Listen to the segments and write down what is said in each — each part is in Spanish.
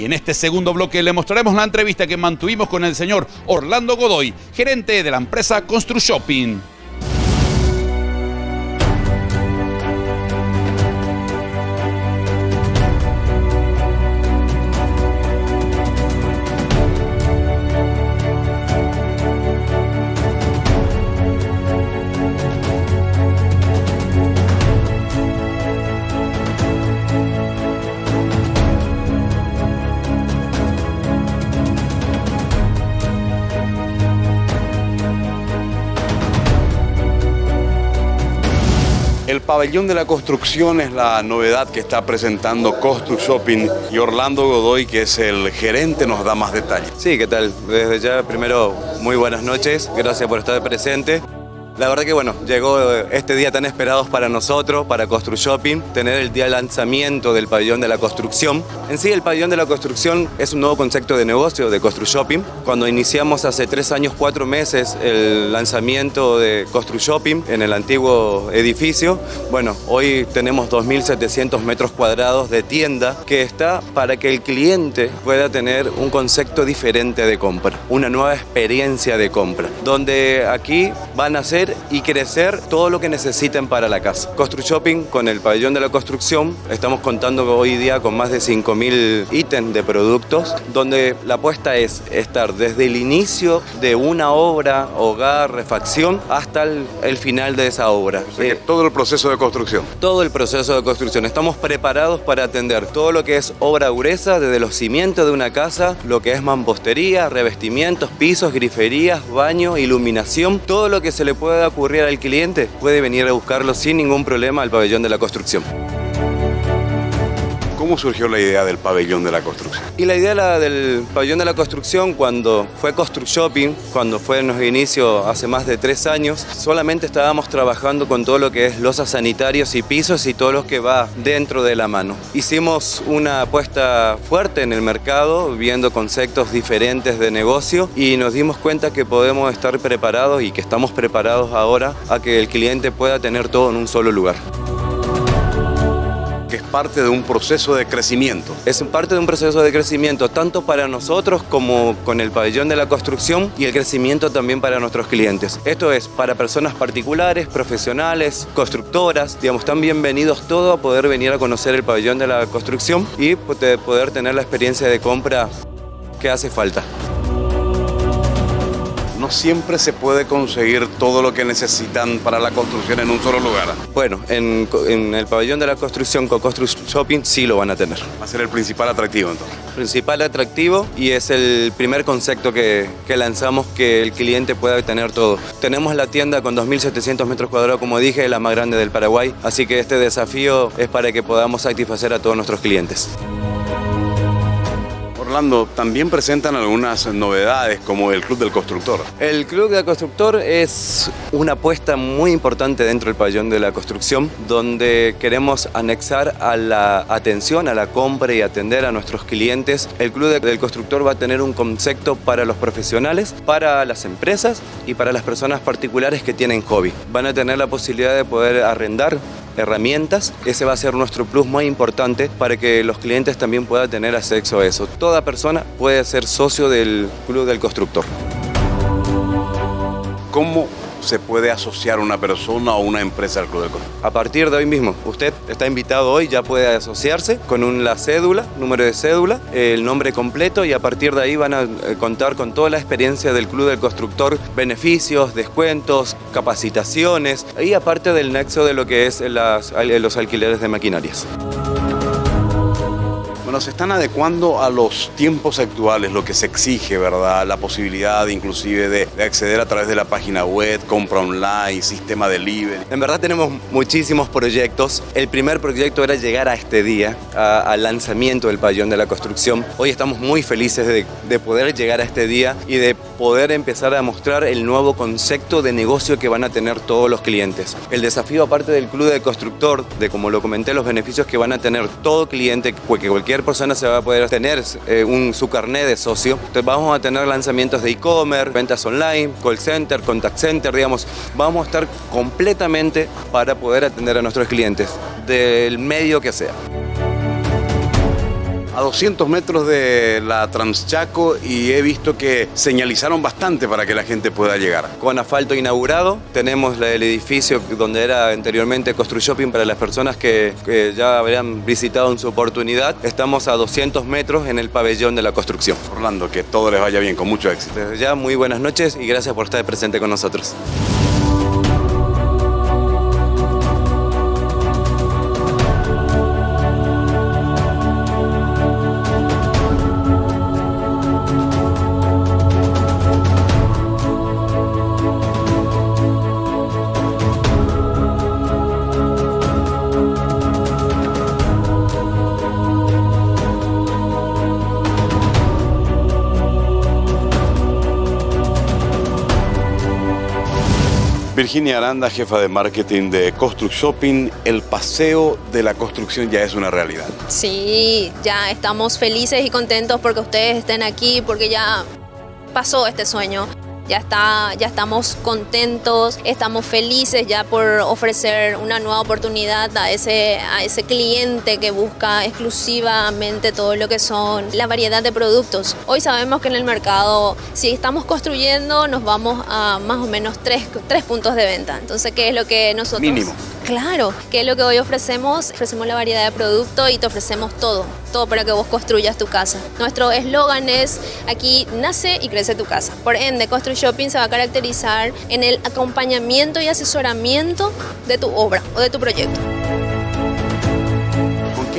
Y en este segundo bloque le mostraremos la entrevista que mantuvimos con el señor Orlando Godoy, gerente de la empresa Constru Shopping. Pabellón de la construcción es la novedad que está presentando Constru Shopping y Orlando Godoy, que es el gerente, nos da más detalles. Sí, ¿qué tal? Desde ya, primero, muy buenas noches. Gracias por estar presente. La verdad que bueno, llegó este día tan esperado para nosotros, para Constru Shopping, tener el día de lanzamiento del pabellón de la construcción. En sí, el pabellón de la construcción es un nuevo concepto de negocio de Constru Shopping. Cuando iniciamos hace tres años, cuatro meses, el lanzamiento de Constru Shopping en el antiguo edificio, bueno, hoy tenemos 2.700 metros cuadrados de tienda que está para que el cliente pueda tener un concepto diferente de compra, una nueva experiencia de compra, donde aquí van a ser y crecer todo lo que necesiten para la casa. Constru Shopping, con el pabellón de la construcción, estamos contando hoy día con más de 5.000 ítems de productos, donde la apuesta es estar desde el inicio de una obra, hogar, refacción, hasta el, el final de esa obra. O sea que todo el proceso de construcción. Todo el proceso de construcción. Estamos preparados para atender todo lo que es obra gruesa, desde los cimientos de una casa, lo que es mampostería, revestimientos, pisos, griferías, baño, iluminación, todo lo que se le pueda ocurrir al cliente puede venir a buscarlo sin ningún problema al pabellón de la construcción. ¿Cómo surgió la idea del pabellón de la construcción? Y la idea la del pabellón de la construcción cuando fue Constru Shopping, cuando fue en los inicios hace más de tres años, solamente estábamos trabajando con todo lo que es losas sanitarios y pisos y todo lo que va dentro de la mano. Hicimos una apuesta fuerte en el mercado, viendo conceptos diferentes de negocio y nos dimos cuenta que podemos estar preparados y que estamos preparados ahora a que el cliente pueda tener todo en un solo lugar parte de un proceso de crecimiento. Es parte de un proceso de crecimiento, tanto para nosotros como con el pabellón de la construcción y el crecimiento también para nuestros clientes. Esto es para personas particulares, profesionales, constructoras, digamos, están bienvenidos todos a poder venir a conocer el pabellón de la construcción y poder tener la experiencia de compra que hace falta no siempre se puede conseguir todo lo que necesitan para la construcción en un solo lugar. Bueno, en, en el pabellón de la construcción con Shopping sí lo van a tener. Va a ser el principal atractivo entonces. Principal atractivo y es el primer concepto que, que lanzamos que el cliente pueda tener todo. Tenemos la tienda con 2.700 metros cuadrados, como dije, la más grande del Paraguay, así que este desafío es para que podamos satisfacer a todos nuestros clientes. También presentan algunas novedades como el Club del Constructor. El Club del Constructor es una apuesta muy importante dentro del pabellón de la construcción, donde queremos anexar a la atención, a la compra y atender a nuestros clientes. El Club del Constructor va a tener un concepto para los profesionales, para las empresas y para las personas particulares que tienen hobby. Van a tener la posibilidad de poder arrendar herramientas. Ese va a ser nuestro plus más importante para que los clientes también puedan tener acceso a eso. Toda persona puede ser socio del Club del Constructor. ¿Cómo se puede asociar una persona o una empresa al Club del Constructor? A partir de hoy mismo, usted está invitado hoy, ya puede asociarse con un, la cédula, número de cédula, el nombre completo y a partir de ahí van a eh, contar con toda la experiencia del Club del Constructor, beneficios, descuentos, capacitaciones y aparte del nexo de lo que es los alquileres de maquinarias. Bueno, se están adecuando a los tiempos actuales, lo que se exige, ¿verdad? La posibilidad inclusive de, de, acceder a través de la página web, compra online, sistema delivery. En verdad tenemos muchísimos proyectos. El primer proyecto era llegar a este día, al lanzamiento del pabellón de la construcción. Hoy estamos muy felices de, de poder llegar a este día y de poder empezar a mostrar el nuevo concepto de negocio que van a tener todos los clientes. El desafío aparte del club de constructor, de como lo comenté, los beneficios que van a tener todo cliente, que persona se va a poder tener eh, un, su carnet de socio. Entonces vamos a tener lanzamientos de e-commerce, ventas online, call center, contact center, digamos. Vamos a estar completamente para poder atender a nuestros clientes, del medio que sea. A 200 metros de la Transchaco y he visto que señalizaron bastante para que la gente pueda llegar. Con asfalto inaugurado, tenemos el edificio donde era anteriormente Constru Shopping para las personas que, que ya habrían visitado en su oportunidad. Estamos a 200 metros en el pabellón de la construcción. Orlando, que todo les vaya bien, con mucho éxito. Desde ya, muy buenas noches y gracias por estar presente con nosotros. Virginia Aranda, jefa de marketing de Construct Shopping, el paseo de la construcción ya es una realidad. Sí, ya estamos felices y contentos porque ustedes estén aquí, porque ya pasó este sueño ya, está, ya estamos contentos, estamos felices ya por ofrecer una nueva oportunidad a ese, cliente que busca exclusivamente todo lo que son la variedad de productos. Hoy sabemos que en el mercado, si estamos construyendo, nos vamos a más o menos tres, tres puntos de venta. Entonces, ¿qué es lo que nosotros... Mínimo. Claro, que es lo que hoy ofrecemos. Ofrecemos la variedad de productos y te ofrecemos todo, todo para que vos construyas tu casa. Nuestro eslogan es aquí nace y crece tu casa. Por ende, Constru Shopping se va a caracterizar en el acompañamiento y asesoramiento de tu obra o de tu proyecto.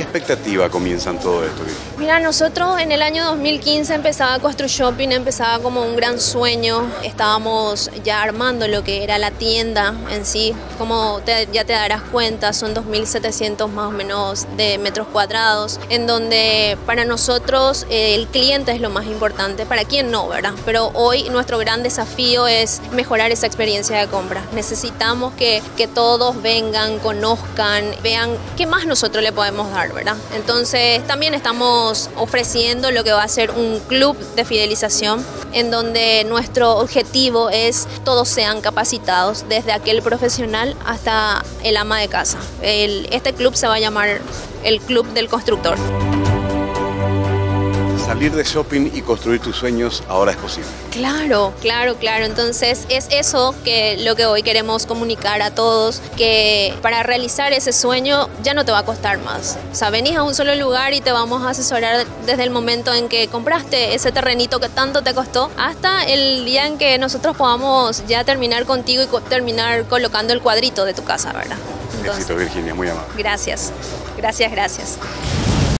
¿Con qué expectativa comienzan todo esto? Mira, nosotros en el año 2015 empezaba Constru Shopping, empezaba como un gran sueño. Estábamos ya armando lo que era la tienda en sí. Como ya te darás cuenta, son 2.700 más o menos de metros cuadrados, en donde para nosotros eh, el cliente es lo más importante. Para quién no, ¿verdad? Pero hoy nuestro gran desafío es mejorar esa experiencia de compra. Necesitamos que todos vengan, conozcan, vean qué más nosotros le podemos dar, Entonces también estamos ofreciendo lo que va a ser un club de fidelización en donde nuestro objetivo es todos sean capacitados, desde aquel profesional hasta el ama de casa. este club se va a llamar el Club del Constructor. Salir de shopping y construir tus sueños ahora es posible. Claro, claro, claro. Entonces es eso que lo que hoy queremos comunicar a todos, que para realizar ese sueño ya no te va a costar más. O sea, venís a un solo lugar y te vamos a asesorar desde el momento en que compraste ese terrenito que tanto te costó hasta el día en que nosotros podamos ya terminar contigo y terminar colocando el cuadrito de tu casa, ¿verdad? Éxito, Virginia, muy amable. Gracias, gracias, gracias.